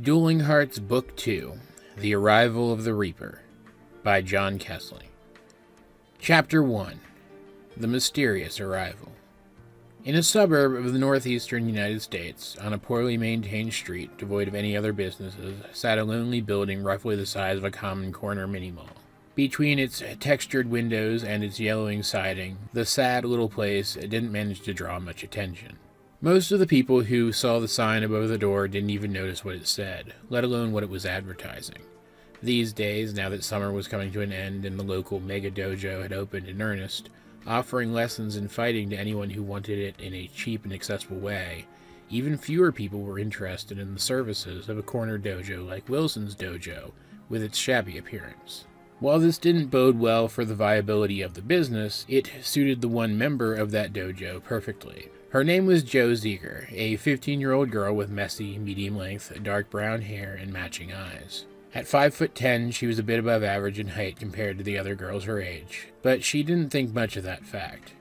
Dueling Hearts Book 2 The Arrival of the Reaper by John Kessley. Chapter 1 The Mysterious Arrival. In a suburb of the northeastern United States, on a poorly maintained street devoid of any other businesses, sat a lonely building roughly the size of a common corner mini mall. Between its textured windows and its yellowing siding, the sad little place didn't manage to draw much attention. Most of the people who saw the sign above the door didn't even notice what it said, let alone what it was advertising. These days, now that summer was coming to an end and the local mega dojo had opened in earnest, offering lessons in fighting to anyone who wanted it in a cheap and accessible way, even fewer people were interested in the services of a corner dojo like Wilson's dojo, with its shabby appearance. While this didn't bode well for the viability of the business, it suited the one member of that dojo perfectly. Her name was Jo Zeger, a 15 year old girl with messy, medium length, dark brown hair and matching eyes. At 5 foot 10, she was a bit above average in height compared to the other girls her age, but she didn't think much of that fact.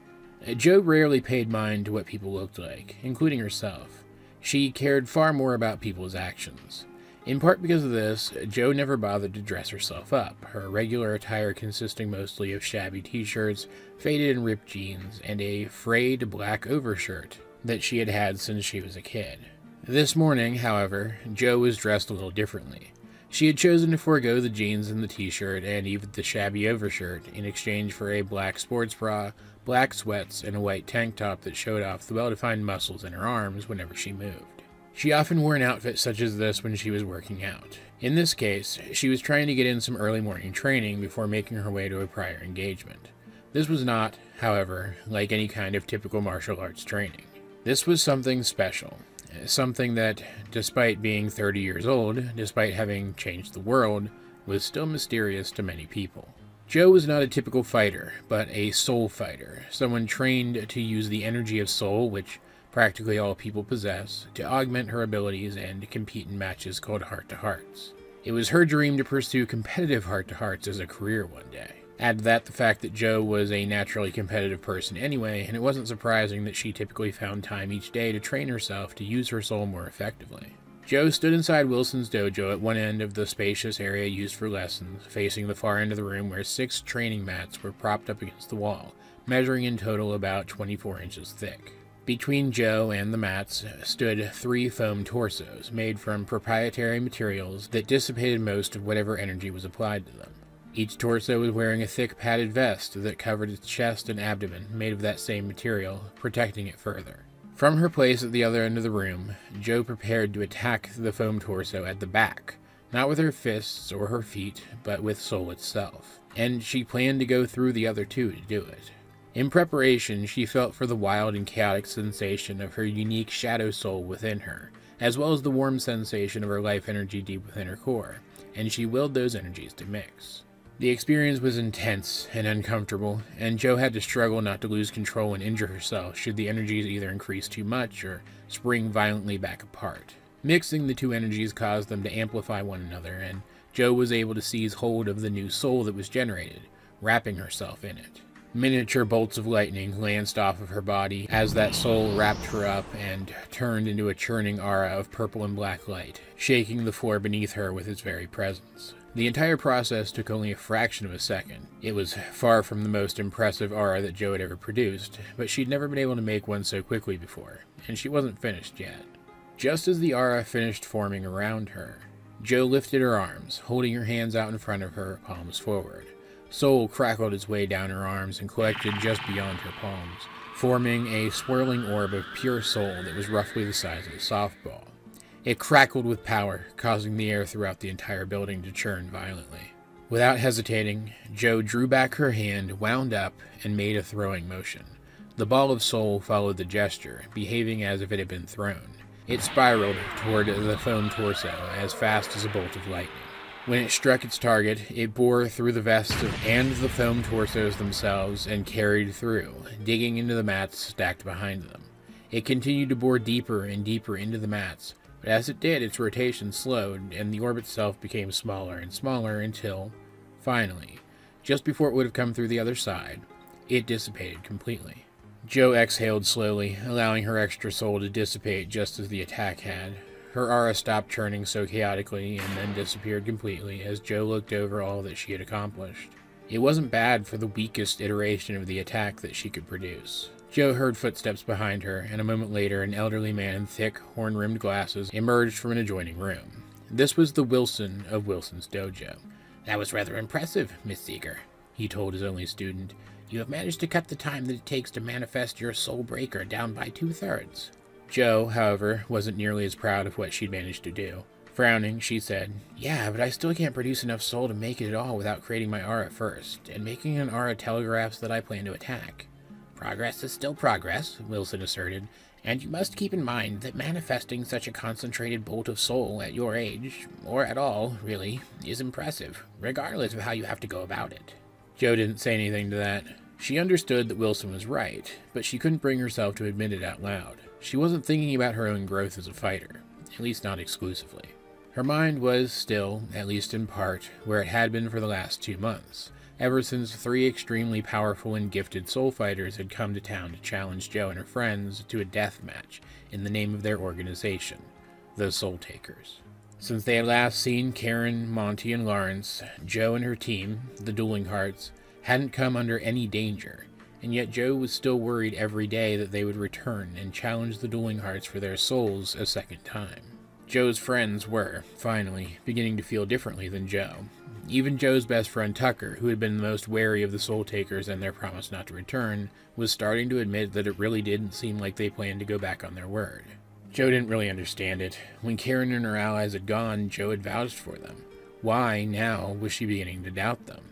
Jo rarely paid mind to what people looked like, including herself. She cared far more about people's actions. In part because of this, Jo never bothered to dress herself up, her regular attire consisting mostly of shabby t shirts, faded and ripped jeans, and a frayed black overshirt that she had had since she was a kid. This morning, however, Jo was dressed a little differently. She had chosen to forego the jeans and the t shirt and even the shabby overshirt in exchange for a black sports bra, black sweats, and a white tank top that showed off the well defined muscles in her arms whenever she moved. She often wore an outfit such as this when she was working out. In this case, she was trying to get in some early morning training before making her way to a prior engagement. This was not, however, like any kind of typical martial arts training. This was something special. Something that, despite being 30 years old, despite having changed the world, was still mysterious to many people. Joe was not a typical fighter, but a soul fighter, someone trained to use the energy of soul, which practically all people possess, to augment her abilities and to compete in matches called heart to hearts. It was her dream to pursue competitive heart to hearts as a career one day. Add to that the fact that Joe was a naturally competitive person anyway, and it wasn't surprising that she typically found time each day to train herself to use her soul more effectively. Joe stood inside Wilson's dojo at one end of the spacious area used for lessons, facing the far end of the room where six training mats were propped up against the wall, measuring in total about 24 inches thick. Between Joe and the mats stood three foam torsos made from proprietary materials that dissipated most of whatever energy was applied to them. Each torso was wearing a thick padded vest that covered its chest and abdomen, made of that same material, protecting it further. From her place at the other end of the room, Joe prepared to attack the foam torso at the back, not with her fists or her feet, but with Soul itself. And she planned to go through the other two to do it. In preparation, she felt for the wild and chaotic sensation of her unique shadow soul within her, as well as the warm sensation of her life energy deep within her core, and she willed those energies to mix. The experience was intense and uncomfortable, and Jo had to struggle not to lose control and injure herself should the energies either increase too much or spring violently back apart. Mixing the two energies caused them to amplify one another, and Jo was able to seize hold of the new soul that was generated, wrapping herself in it. Miniature bolts of lightning lanced off of her body as that soul wrapped her up and turned into a churning aura of purple and black light, shaking the floor beneath her with its very presence. The entire process took only a fraction of a second. It was far from the most impressive aura that Joe had ever produced, but she'd never been able to make one so quickly before, and she wasn't finished yet. Just as the aura finished forming around her, Joe lifted her arms, holding her hands out in front of her, palms forward. Soul crackled its way down her arms and collected just beyond her palms, forming a swirling orb of pure soul that was roughly the size of a softball. It crackled with power, causing the air throughout the entire building to churn violently. Without hesitating, Jo drew back her hand, wound up, and made a throwing motion. The ball of soul followed the gesture, behaving as if it had been thrown. It spiraled toward the foam torso as fast as a bolt of lightning. When it struck its target, it bore through the vests and the foam torsos themselves and carried through, digging into the mats stacked behind them. It continued to bore deeper and deeper into the mats, but as it did, its rotation slowed and the orb itself became smaller and smaller until, finally, just before it would have come through the other side, it dissipated completely. Joe exhaled slowly, allowing her extra soul to dissipate just as the attack had. Her aura stopped churning so chaotically and then disappeared completely as Joe looked over all that she had accomplished. It wasn't bad for the weakest iteration of the attack that she could produce. Joe heard footsteps behind her, and a moment later, an elderly man in thick, horn rimmed glasses emerged from an adjoining room. This was the Wilson of Wilson's dojo. That was rather impressive, Miss Seeger, he told his only student. You have managed to cut the time that it takes to manifest your soul breaker down by two thirds. Joe, however, wasn't nearly as proud of what she'd managed to do. Frowning, she said, Yeah, but I still can't produce enough soul to make it at all without creating my aura first, and making an aura telegraphs that I plan to attack. Progress is still progress, Wilson asserted, and you must keep in mind that manifesting such a concentrated bolt of soul at your age, or at all, really, is impressive, regardless of how you have to go about it. Joe didn't say anything to that. She understood that Wilson was right, but she couldn't bring herself to admit it out loud. She wasn't thinking about her own growth as a fighter, at least not exclusively. Her mind was still, at least in part, where it had been for the last two months, ever since three extremely powerful and gifted soul fighters had come to town to challenge Joe and her friends to a death match in the name of their organization, the Soul Takers. Since they had last seen Karen, Monty, and Lawrence, Joe and her team, the Dueling Hearts, hadn't come under any danger, and yet Joe was still worried every day that they would return and challenge the Dueling Hearts for their souls a second time. Joe's friends were, finally, beginning to feel differently than Joe. Even Joe's best friend Tucker, who had been the most wary of the Soul Takers and their promise not to return, was starting to admit that it really didn't seem like they planned to go back on their word. Joe didn't really understand it. When Karen and her allies had gone, Joe had vouched for them. Why, now, was she beginning to doubt them?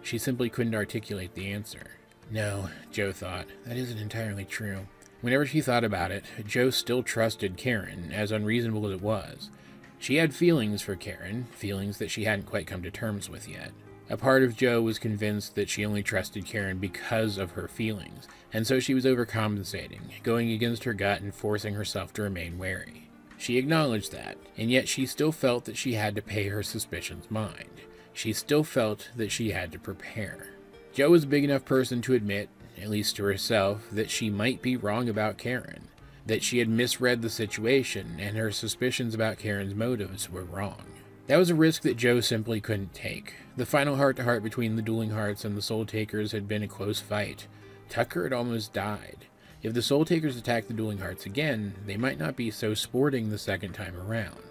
She simply couldn't articulate the answer. No, Joe thought, that isn't entirely true. Whenever she thought about it, Joe still trusted Karen, as unreasonable as it was. She had feelings for Karen, feelings that she hadn't quite come to terms with yet. A part of Joe was convinced that she only trusted Karen because of her feelings, and so she was overcompensating, going against her gut and forcing herself to remain wary. She acknowledged that, and yet she still felt that she had to pay her suspicions mind. She still felt that she had to prepare. Joe was a big enough person to admit at least to herself, that she might be wrong about Karen, that she had misread the situation, and her suspicions about Karen's motives were wrong. That was a risk that Joe simply couldn't take. The final heart to heart between the Dueling Hearts and the Soul Takers had been a close fight. Tucker had almost died. If the Soul Takers attacked the Dueling Hearts again, they might not be so sporting the second time around.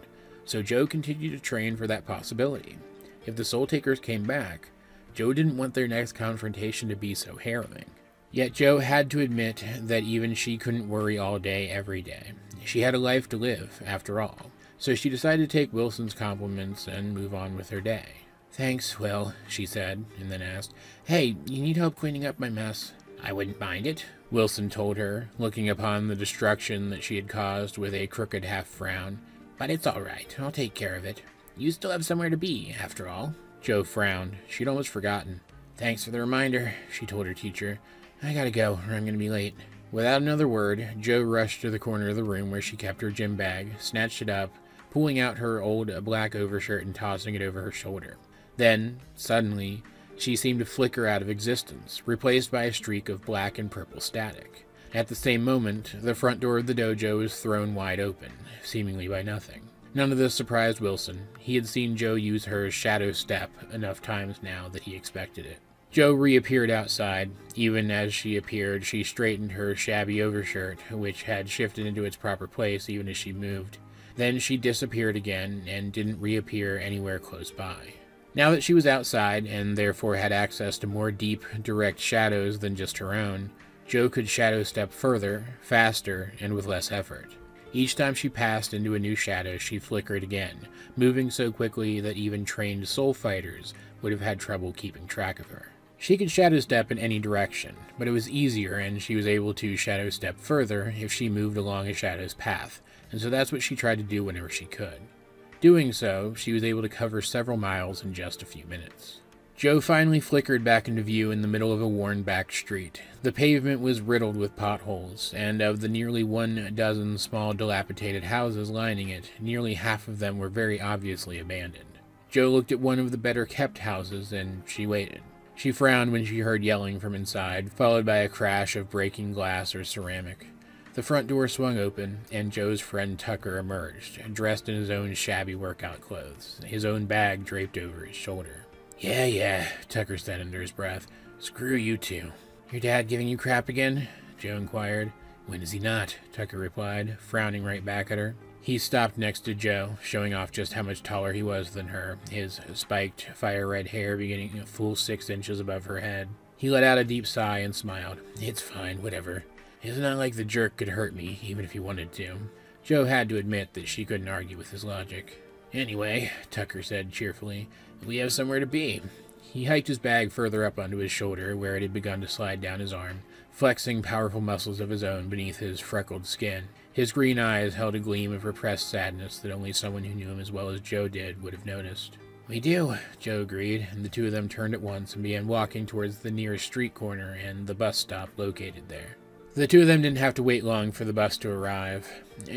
So Joe continued to train for that possibility. If the Soul Takers came back, Joe didn't want their next confrontation to be so harrowing. Yet Joe had to admit that even she couldn't worry all day, every day. She had a life to live, after all. So she decided to take Wilson's compliments and move on with her day. Thanks, Will, she said, and then asked, Hey, you need help cleaning up my mess? I wouldn't mind it, Wilson told her, looking upon the destruction that she had caused with a crooked half frown. But it's all right. I'll take care of it. You still have somewhere to be, after all. Joe frowned. She'd almost forgotten. Thanks for the reminder, she told her teacher. I gotta go, or I'm gonna be late. Without another word, Joe rushed to the corner of the room where she kept her gym bag, snatched it up, pulling out her old black overshirt and tossing it over her shoulder. Then, suddenly, she seemed to flicker out of existence, replaced by a streak of black and purple static. At the same moment, the front door of the dojo was thrown wide open, seemingly by nothing. None of this surprised Wilson. He had seen Joe use her shadow step enough times now that he expected it. Joe reappeared outside. Even as she appeared, she straightened her shabby overshirt, which had shifted into its proper place even as she moved. Then she disappeared again and didn't reappear anywhere close by. Now that she was outside, and therefore had access to more deep, direct shadows than just her own, Joe could shadow step further, faster, and with less effort. Each time she passed into a new shadow, she flickered again, moving so quickly that even trained soul fighters would have had trouble keeping track of her. She could shadow step in any direction, but it was easier and she was able to shadow step further if she moved along a shadow's path, and so that's what she tried to do whenever she could. Doing so, she was able to cover several miles in just a few minutes. Joe finally flickered back into view in the middle of a worn back street. The pavement was riddled with potholes, and of the nearly one dozen small dilapidated houses lining it, nearly half of them were very obviously abandoned. Joe looked at one of the better kept houses and she waited. She frowned when she heard yelling from inside, followed by a crash of breaking glass or ceramic. The front door swung open, and Joe's friend Tucker emerged, dressed in his own shabby workout clothes, his own bag draped over his shoulder. Yeah, yeah, Tucker said under his breath. Screw you two. Your dad giving you crap again? Joe inquired. When is he not? Tucker replied, frowning right back at her. He stopped next to Joe, showing off just how much taller he was than her, his spiked, fire red hair beginning a full six inches above her head. He let out a deep sigh and smiled. It's fine, whatever. It's not like the jerk could hurt me, even if he wanted to. Joe had to admit that she couldn't argue with his logic. Anyway, Tucker said cheerfully, we have somewhere to be. He hiked his bag further up onto his shoulder, where it had begun to slide down his arm, flexing powerful muscles of his own beneath his freckled skin. His green eyes held a gleam of repressed sadness that only someone who knew him as well as Joe did would have noticed. We do, Joe agreed, and the two of them turned at once and began walking towards the nearest street corner and the bus stop located there. The two of them didn't have to wait long for the bus to arrive.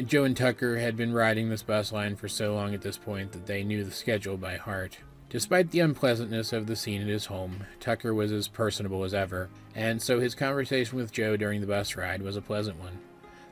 Joe and Tucker had been riding this bus line for so long at this point that they knew the schedule by heart. Despite the unpleasantness of the scene at his home, Tucker was as personable as ever, and so his conversation with Joe during the bus ride was a pleasant one.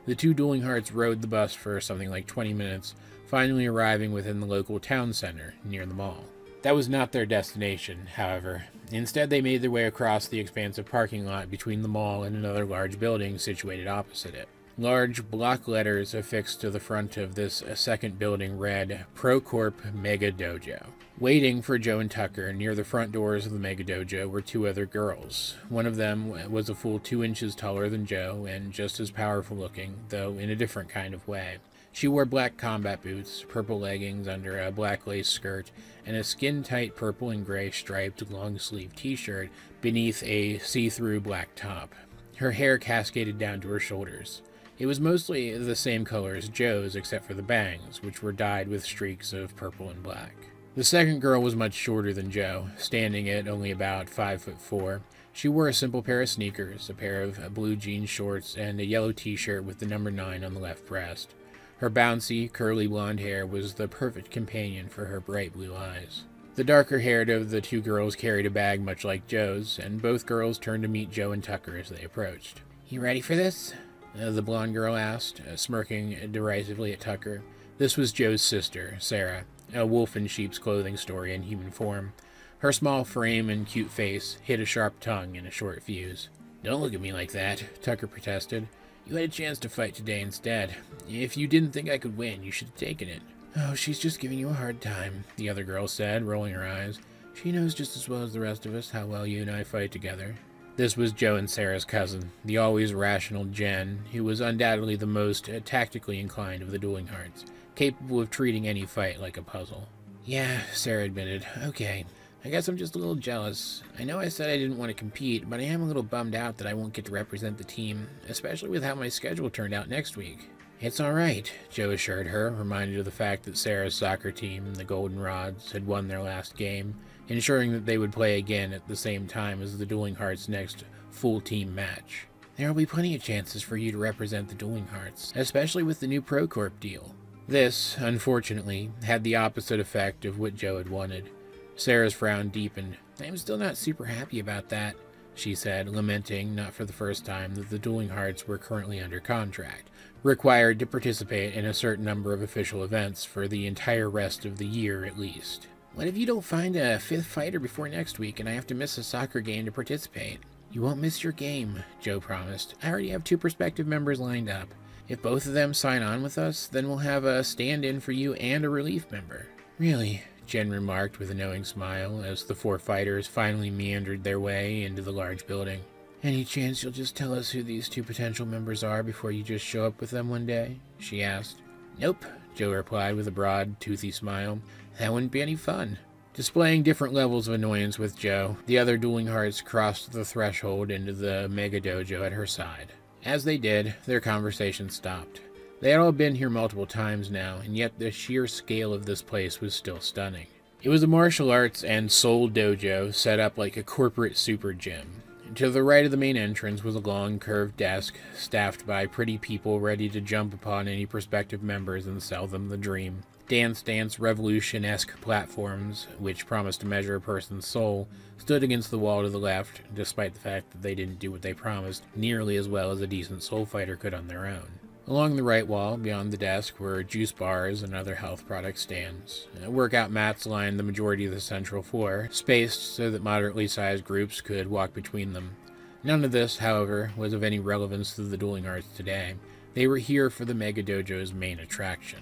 The two dueling hearts rode the bus for something like 20 minutes, finally arriving within the local town center near the mall. That was not their destination, however. Instead, they made their way across the expansive parking lot between the mall and another large building situated opposite it. Large block letters affixed to the front of this second building read ProCorp Mega Dojo. Waiting for Joe and Tucker near the front doors of the Mega Dojo were two other girls. One of them was a full two inches taller than Joe and just as powerful looking, though in a different kind of way. She wore black combat boots, purple leggings under a black lace skirt, and a skin tight purple and gray striped long sleeve t shirt beneath a see through black top. Her hair cascaded down to her shoulders. It was mostly the same color as Joe's, except for the bangs, which were dyed with streaks of purple and black. The second girl was much shorter than Joe, standing at only about five foot four. She wore a simple pair of sneakers, a pair of blue jean shorts, and a yellow t-shirt with the number nine on the left breast. Her bouncy, curly blonde hair was the perfect companion for her bright blue eyes. The darker haired of the two girls carried a bag much like Joe's, and both girls turned to meet Joe and Tucker as they approached. You ready for this? Uh, the blonde girl asked, uh, smirking derisively at Tucker. This was Joe's sister, Sarah, a wolf in sheep's clothing story in human form. Her small frame and cute face hid a sharp tongue in a short fuse. Don't look at me like that, Tucker protested. You had a chance to fight today instead. If you didn't think I could win, you should have taken it. Oh, she's just giving you a hard time, the other girl said, rolling her eyes. She knows just as well as the rest of us how well you and I fight together. This was Joe and Sarah's cousin, the always rational Jen, who was undoubtedly the most tactically inclined of the dueling hearts capable of treating any fight like a puzzle. Yeah, Sarah admitted. Okay. I guess I'm just a little jealous. I know I said I didn't want to compete, but I am a little bummed out that I won't get to represent the team, especially with how my schedule turned out next week. It's alright, Joe assured her, reminded of the fact that Sarah's soccer team, the Goldenrods, had won their last game, ensuring that they would play again at the same time as the Dueling Hearts' next full team match. There will be plenty of chances for you to represent the Dueling Hearts, especially with the new ProCorp deal. This, unfortunately, had the opposite effect of what Joe had wanted. Sarah's frown deepened. I'm still not super happy about that, she said, lamenting, not for the first time, that the Dueling Hearts were currently under contract, required to participate in a certain number of official events for the entire rest of the year at least. What if you don't find a fifth fighter before next week and I have to miss a soccer game to participate? You won't miss your game, Joe promised. I already have two prospective members lined up. If both of them sign on with us, then we'll have a stand in for you and a relief member. Really? Jen remarked with a knowing smile as the four fighters finally meandered their way into the large building. Any chance you'll just tell us who these two potential members are before you just show up with them one day? she asked. Nope, Joe replied with a broad, toothy smile. That wouldn't be any fun. Displaying different levels of annoyance with Joe, the other dueling hearts crossed the threshold into the mega dojo at her side. As they did, their conversation stopped. They had all been here multiple times now, and yet the sheer scale of this place was still stunning. It was a martial arts and soul dojo set up like a corporate super gym. To the right of the main entrance was a long, curved desk, staffed by pretty people ready to jump upon any prospective members and sell them the dream. Dance Dance Revolution esque platforms, which promised to measure a person's soul, stood against the wall to the left, despite the fact that they didn't do what they promised nearly as well as a decent soul fighter could on their own. Along the right wall, beyond the desk, were juice bars and other health product stands. Uh, workout mats lined the majority of the central floor, spaced so that moderately sized groups could walk between them. None of this, however, was of any relevance to the dueling hearts today. They were here for the Mega Dojo's main attraction.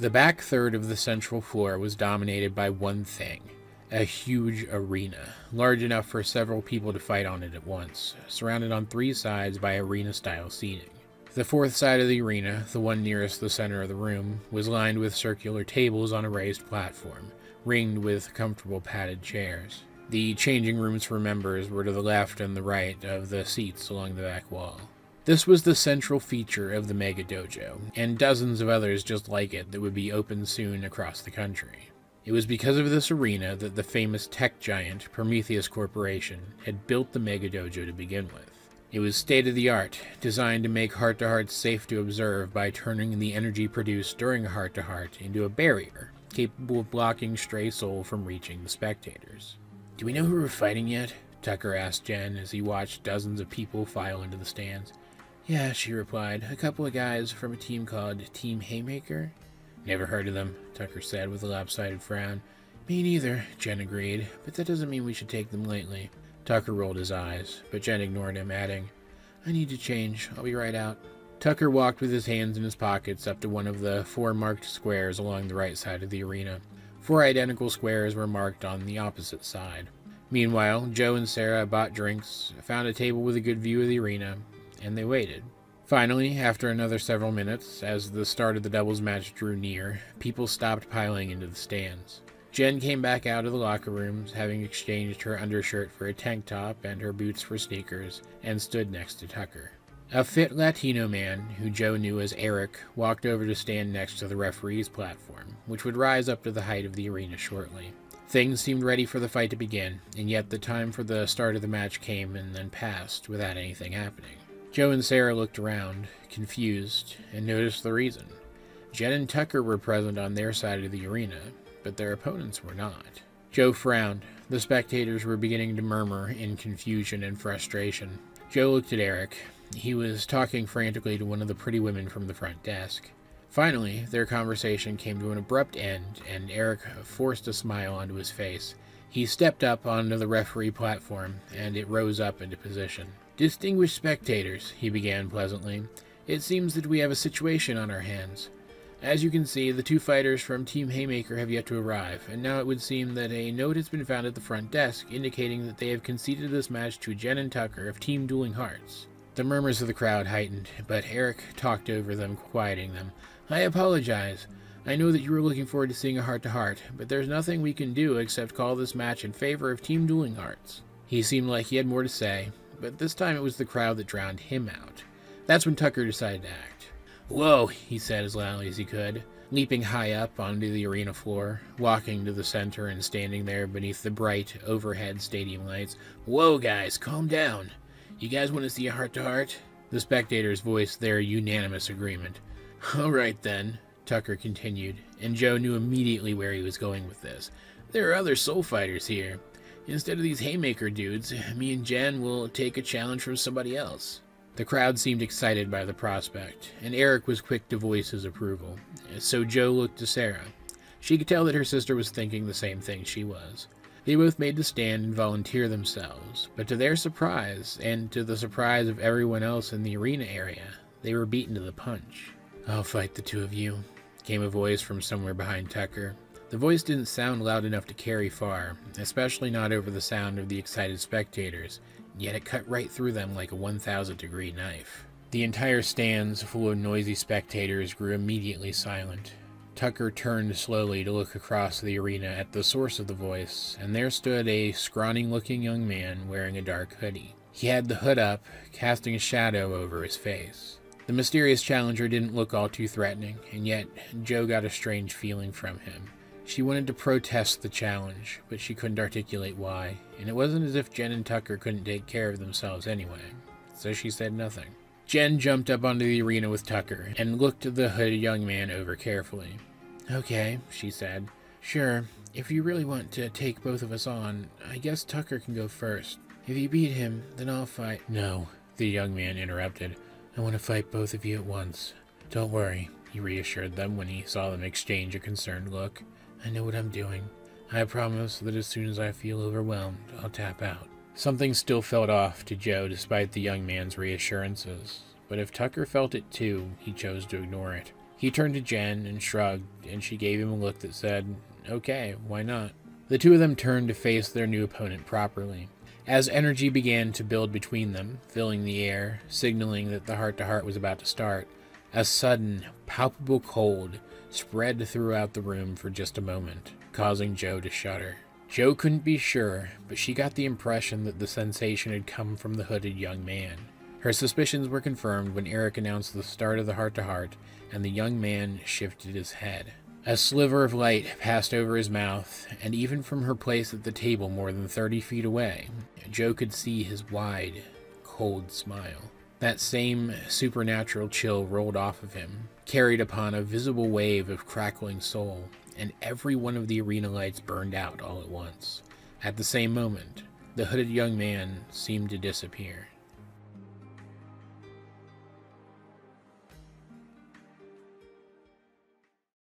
The back third of the central floor was dominated by one thing a huge arena, large enough for several people to fight on it at once, surrounded on three sides by arena style seating. The fourth side of the arena, the one nearest the center of the room, was lined with circular tables on a raised platform, ringed with comfortable padded chairs. The changing rooms for members were to the left and the right of the seats along the back wall. This was the central feature of the Mega Dojo, and dozens of others just like it that would be open soon across the country. It was because of this arena that the famous tech giant Prometheus Corporation had built the Mega Dojo to begin with. It was state of the art, designed to make heart to heart safe to observe by turning the energy produced during heart to heart into a barrier, capable of blocking stray soul from reaching the spectators. Do we know who we're fighting yet? Tucker asked Jen as he watched dozens of people file into the stands. Yeah, she replied. A couple of guys from a team called Team Haymaker. Never heard of them, Tucker said with a lopsided frown. Me neither, Jen agreed, but that doesn't mean we should take them lightly. Tucker rolled his eyes, but Jen ignored him, adding, I need to change. I'll be right out. Tucker walked with his hands in his pockets up to one of the four marked squares along the right side of the arena. Four identical squares were marked on the opposite side. Meanwhile, Joe and Sarah bought drinks, found a table with a good view of the arena, and they waited. Finally, after another several minutes, as the start of the doubles match drew near, people stopped piling into the stands. Jen came back out of the locker rooms, having exchanged her undershirt for a tank top and her boots for sneakers, and stood next to Tucker. A fit Latino man, who Joe knew as Eric, walked over to stand next to the referee's platform, which would rise up to the height of the arena shortly. Things seemed ready for the fight to begin, and yet the time for the start of the match came and then passed without anything happening. Joe and Sarah looked around, confused, and noticed the reason. Jen and Tucker were present on their side of the arena, but their opponents were not. Joe frowned. The spectators were beginning to murmur in confusion and frustration. Joe looked at Eric. He was talking frantically to one of the pretty women from the front desk. Finally, their conversation came to an abrupt end, and Eric forced a smile onto his face. He stepped up onto the referee platform, and it rose up into position. Distinguished spectators, he began pleasantly, it seems that we have a situation on our hands. As you can see, the two fighters from Team Haymaker have yet to arrive, and now it would seem that a note has been found at the front desk indicating that they have conceded this match to Jen and Tucker of Team Dueling Hearts. The murmurs of the crowd heightened, but Eric talked over them, quieting them. I apologize. I know that you were looking forward to seeing a heart to heart, but there's nothing we can do except call this match in favor of Team Dueling Hearts. He seemed like he had more to say, but this time it was the crowd that drowned him out. That's when Tucker decided to act. Whoa, he said as loudly as he could, leaping high up onto the arena floor, walking to the center and standing there beneath the bright, overhead stadium lights. Whoa, guys, calm down. You guys want to see a heart to heart? The spectators voiced their unanimous agreement. All right then, Tucker continued, and Joe knew immediately where he was going with this. There are other soul fighters here. Instead of these haymaker dudes, me and Jen will take a challenge from somebody else. The crowd seemed excited by the prospect, and Eric was quick to voice his approval. So Joe looked to Sarah. She could tell that her sister was thinking the same thing she was. They both made the stand and volunteer themselves, but to their surprise, and to the surprise of everyone else in the arena area, they were beaten to the punch. I'll fight the two of you, came a voice from somewhere behind Tucker. The voice didn't sound loud enough to carry far, especially not over the sound of the excited spectators, yet it cut right through them like a 1,000 degree knife. The entire stands, full of noisy spectators, grew immediately silent. Tucker turned slowly to look across the arena at the source of the voice, and there stood a scrawny looking young man wearing a dark hoodie. He had the hood up, casting a shadow over his face. The mysterious challenger didn't look all too threatening, and yet Joe got a strange feeling from him. She wanted to protest the challenge, but she couldn't articulate why, and it wasn't as if Jen and Tucker couldn't take care of themselves anyway, so she said nothing. Jen jumped up onto the arena with Tucker and looked the hooded young man over carefully. Okay, she said. Sure, if you really want to take both of us on, I guess Tucker can go first. If you beat him, then I'll fight. No, the young man interrupted. I want to fight both of you at once. Don't worry, he reassured them when he saw them exchange a concerned look. I know what I'm doing. I promise that as soon as I feel overwhelmed, I'll tap out. Something still felt off to Joe despite the young man's reassurances, but if Tucker felt it too, he chose to ignore it. He turned to Jen and shrugged, and she gave him a look that said, Okay, why not? The two of them turned to face their new opponent properly. As energy began to build between them, filling the air, signaling that the heart to heart was about to start, a sudden, palpable cold spread throughout the room for just a moment, causing Joe to shudder. Joe couldn't be sure, but she got the impression that the sensation had come from the hooded young man. Her suspicions were confirmed when Eric announced the start of the heart to heart, and the young man shifted his head. A sliver of light passed over his mouth, and even from her place at the table more than thirty feet away, Joe could see his wide, cold smile. That same supernatural chill rolled off of him, carried upon a visible wave of crackling soul, and every one of the arena lights burned out all at once. At the same moment, the hooded young man seemed to disappear.